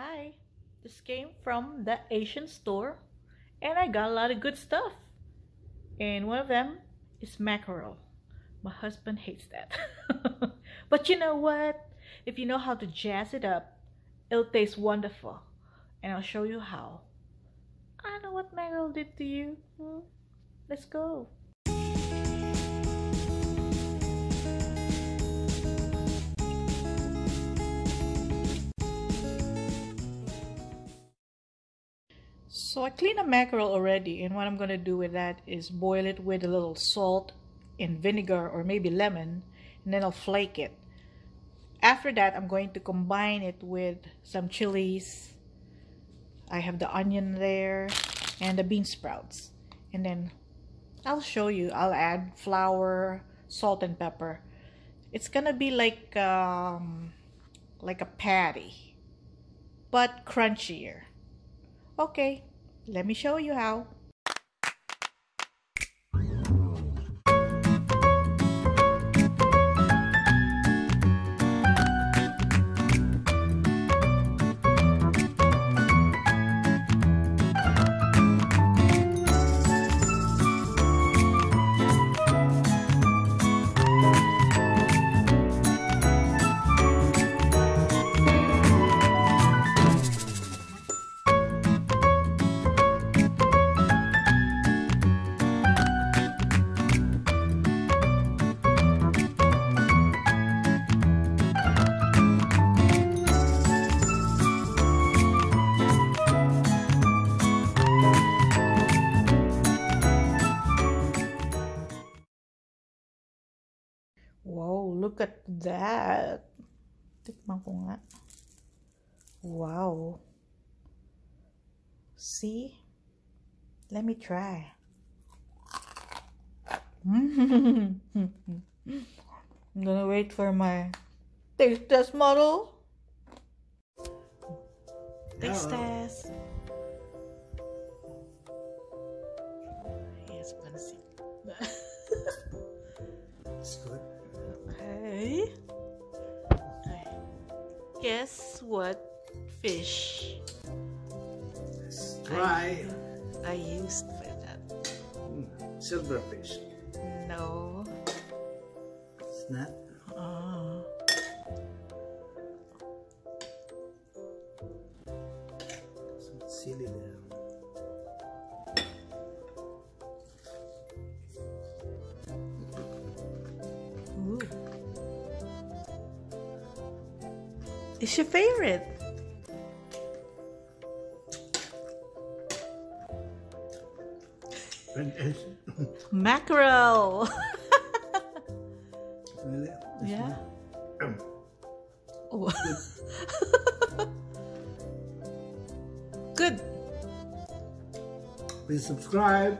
Hi, this came from the Asian store and I got a lot of good stuff. And one of them is mackerel. My husband hates that. but you know what? If you know how to jazz it up, it'll taste wonderful. And I'll show you how. I know what mackerel did to you. Hmm? Let's go. So I cleaned a mackerel already and what I'm going to do with that is boil it with a little salt and vinegar or maybe lemon and then I'll flake it. After that I'm going to combine it with some chilies. I have the onion there and the bean sprouts and then I'll show you. I'll add flour, salt and pepper. It's gonna be like um, like a patty but crunchier. Okay, let me show you how. Wow, look at that. Tikman ko nga. Wow. See? Let me try. I'm gonna wait for my taste test model. Taste test. Yes, pansit. It's good. Guess what fish try I used for that? silverfish. No. It's not. Uh, Some silly there. It's your favorite. Mackerel. yeah. Oh. Good. Please subscribe.